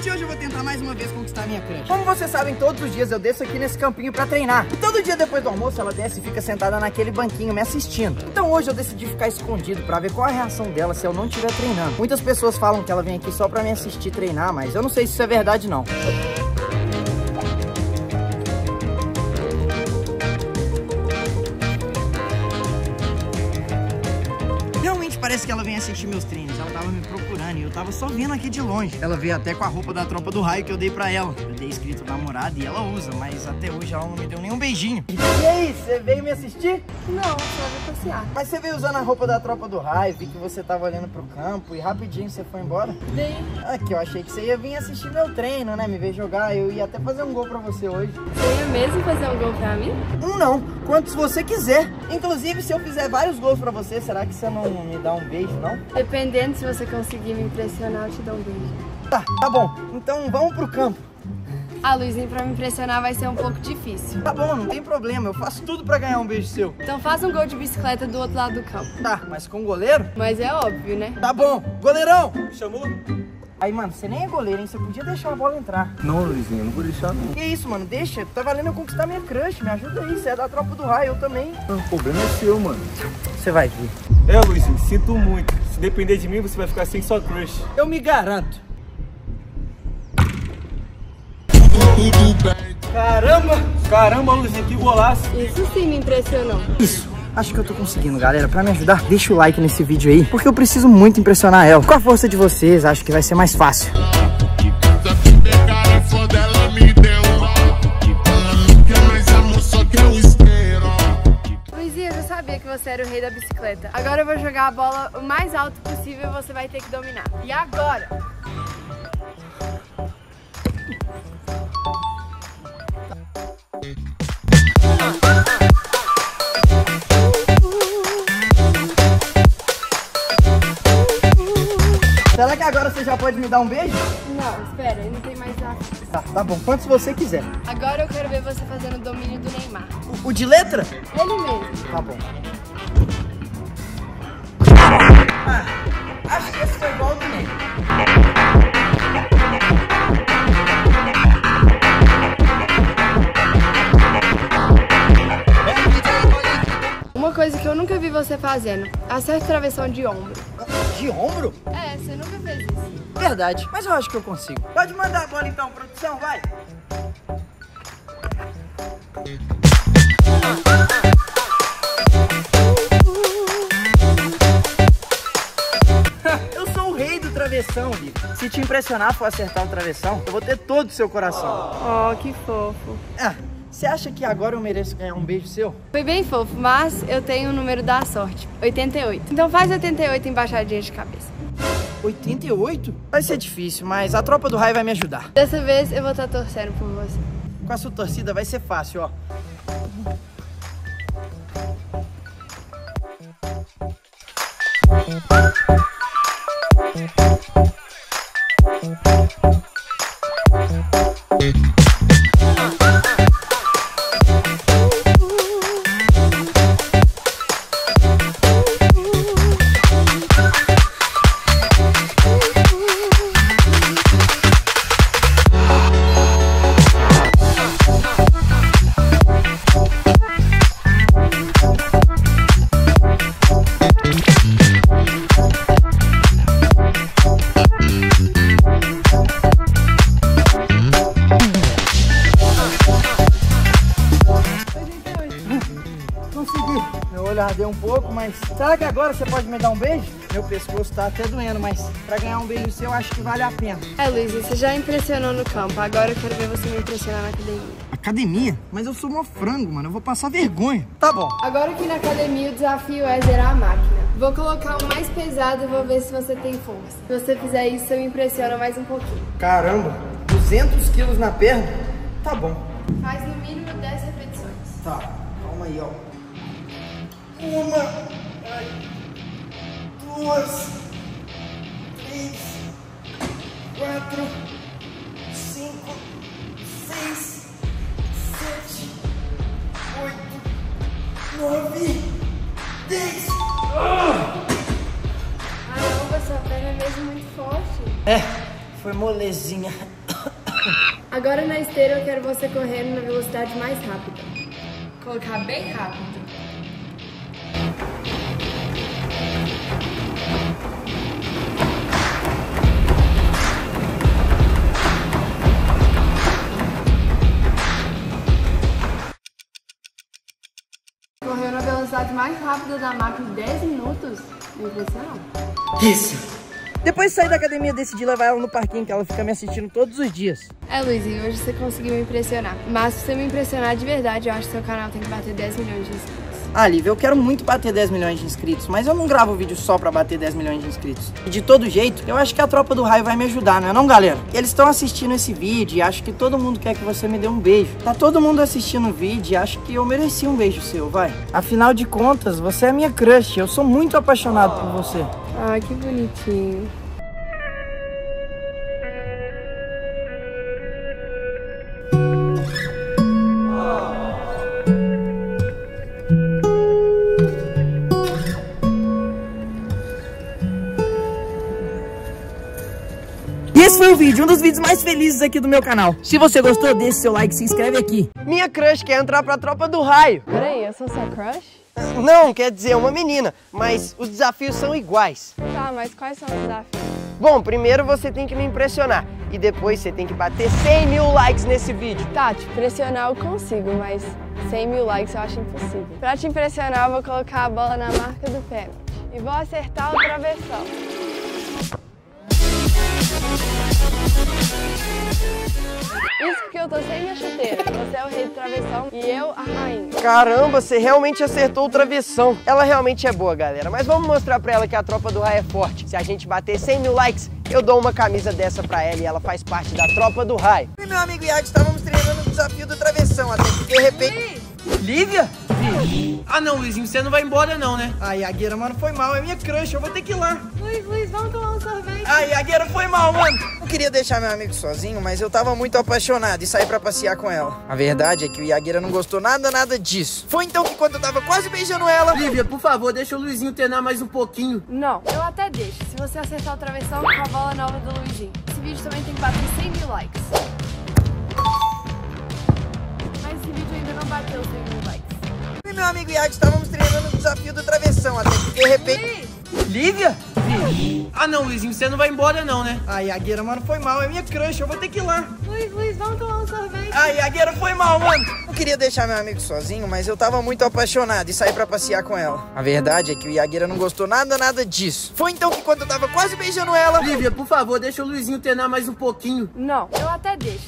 noite e hoje eu vou tentar mais uma vez conquistar minha crush. Como vocês sabem, todos os dias eu desço aqui nesse campinho pra treinar. Todo dia depois do almoço ela desce e fica sentada naquele banquinho me assistindo. Então hoje eu decidi ficar escondido pra ver qual a reação dela se eu não estiver treinando. Muitas pessoas falam que ela vem aqui só pra me assistir treinar, mas eu não sei se isso é verdade não. Parece que ela vem assistir meus treinos. Ela tava me procurando e eu tava só vendo aqui de longe. Ela veio até com a roupa da tropa do raio que eu dei pra ela. Eu dei escrito namorada e ela usa, mas até hoje ela não me deu nenhum beijinho. E aí, você veio me assistir? Não, só vim passear. Mas você veio usando a roupa da tropa do raio, vi que você tava olhando pro campo e rapidinho você foi embora. Vem. Aqui, eu achei que você ia vir assistir meu treino, né? Me ver jogar. Eu ia até fazer um gol pra você hoje. Você ia mesmo fazer um gol pra mim? Um não, quantos você quiser. Inclusive, se eu fizer vários gols pra você, será que você não me dá um beijo, não? Dependendo se você conseguir me impressionar, eu te dou um beijo. Tá, tá bom. Então vamos pro campo. Ah, Luizinho, pra me impressionar vai ser um pouco difícil. Tá bom, não tem problema. Eu faço tudo pra ganhar um beijo seu. Então faz um gol de bicicleta do outro lado do campo. Tá, mas com goleiro? Mas é óbvio, né? Tá bom. Goleirão! Chamou? Aí, mano, você nem é goleiro, hein? Você podia deixar a bola entrar. Não, Luizinho, não vou deixar não. Que isso, mano? Deixa. Tá valendo eu conquistar minha crush. Me ajuda aí. Você é da tropa do raio, eu também. O problema é seu, mano. Você vai ver. É, Luizinho, sinto muito. Se depender de mim, você vai ficar sem sua crush. Eu me garanto. Caramba! Caramba, Luizinho, que golaço. Isso sim me impressionou. Isso. Acho que eu tô conseguindo, galera. Pra me ajudar, deixa o like nesse vídeo aí, porque eu preciso muito impressionar ela. Com a força de vocês, acho que vai ser mais fácil. Luizinho, eu já sabia que você era o rei da bicicleta. Agora eu vou jogar a bola o mais alto possível e você vai ter que dominar. E agora? Você já pode me dar um beijo? Não, espera, não tem mais nada. Tá, tá bom. Quantos você quiser. Agora eu quero ver você fazendo o domínio do Neymar. O, o de letra? Ele mesmo. Tá bom. Ah, acho que esse foi igual do Ney. Uma coisa que eu nunca vi você fazendo. Acerta travessão de ombro. De ombro? É, você nunca fez isso. Verdade, mas eu acho que eu consigo. Pode mandar a bola então, produção, vai. Eu sou o rei do travessão, Bi. Se te impressionar for acertar o travessão, eu vou ter todo o seu coração. Oh, que fofo. Ah, você acha que agora eu mereço ganhar um beijo seu? Foi bem fofo, mas eu tenho o número da sorte. 88. Então faz 88 embaixadinhas de cabeça. 88? Vai ser difícil, mas a tropa do raio vai me ajudar. Dessa vez eu vou estar torcendo por você. Com a sua torcida vai ser fácil, ó. Um pouco, mas será que agora você pode me dar um beijo? Meu pescoço tá até doendo, mas pra ganhar um beijo seu, eu acho que vale a pena. É, Luiz, você já impressionou no campo. Agora eu quero ver você me impressionar na academia. Academia? Mas eu sou mó frango, mano. Eu vou passar vergonha. Tá bom. Agora aqui na academia o desafio é zerar a máquina. Vou colocar o mais pesado e vou ver se você tem força. Se você fizer isso, você me impressiona mais um pouquinho. Caramba, 200 quilos na perna? Tá bom. Faz no mínimo 10 repetições. Tá, calma aí, ó. Uma, ai, duas, três, quatro, cinco, seis, sete, oito, nove, dez. Caramba, sua perna é mesmo muito forte. É, foi molezinha. Agora na esteira eu quero você correndo na velocidade mais rápida. Colocar bem rápido. Isso. Depois de sair da academia, decidi levar ela no parquinho, que ela fica me assistindo todos os dias. É, Luizinho, hoje você conseguiu me impressionar. Mas se você me impressionar de verdade, eu acho que seu canal tem que bater 10 milhões de inscritos. Ah, Lívia, eu quero muito bater 10 milhões de inscritos, mas eu não gravo vídeo só pra bater 10 milhões de inscritos. E de todo jeito, eu acho que a tropa do raio vai me ajudar, não é não, galera? Eles estão assistindo esse vídeo e acho que todo mundo quer que você me dê um beijo. Tá todo mundo assistindo o vídeo e acho que eu mereci um beijo seu, vai. Afinal de contas, você é minha crush, eu sou muito apaixonado por você. Ah, que bonitinho. Esse foi o vídeo, um dos vídeos mais felizes aqui do meu canal. Se você gostou, deixe seu like e se inscreve aqui. Minha crush quer entrar pra tropa do raio. Peraí, eu sou sua crush? Não, quer dizer, uma menina, mas os desafios são iguais. Tá, mas quais são os desafios? Bom, primeiro você tem que me impressionar e depois você tem que bater 100 mil likes nesse vídeo. Tá, te impressionar eu consigo, mas 100 mil likes eu acho impossível. Pra te impressionar, eu vou colocar a bola na marca do pênalti. E vou acertar o travessão. Tô sem minha chuteira. Você é o rei do travessão e eu a rainha. Caramba, você realmente acertou o travessão. Ela realmente é boa, galera. Mas vamos mostrar pra ela que a tropa do raio é forte. Se a gente bater 100 mil likes, eu dou uma camisa dessa pra ela e ela faz parte da tropa do raio. E meu amigo Iago, estávamos treinando o desafio do travessão, até que de repente... Lívia? Ah não, Luizinho, você não vai embora não, né? Ai, Iagueira, mano, foi mal. É minha crush, eu vou ter que ir lá. Luiz, Luiz, vamos tomar um sorvete? Ai, Iagueira, foi mal, mano. Não queria deixar meu amigo sozinho, mas eu tava muito apaixonado e saí pra passear com ela. A verdade é que o Iagueira não gostou nada, nada disso. Foi então que quando eu tava quase beijando ela... Lívia, por favor, deixa o Luizinho treinar mais um pouquinho. Não, eu até deixo. Se você acertar o travessão com a bola nova do Luizinho. Esse vídeo também tem que bater 100 mil likes. Amigo Iago, estávamos treinando o desafio do travessão, até que de repente... Lívia? Ah não, Luizinho, você não vai embora não, né? Ai, Iagueira, mano, foi mal. É minha crush, eu vou ter que ir lá. Luiz, Luiz, vamos tomar um sorvete? Ai, Iagueira, foi mal, mano. Não queria deixar meu amigo sozinho, mas eu tava muito apaixonado e saí pra passear com ela. A verdade é que o Iagueira não gostou nada, nada disso. Foi então que quando eu tava quase beijando ela... Lívia, por favor, deixa o Luizinho treinar mais um pouquinho. Não, eu até deixo.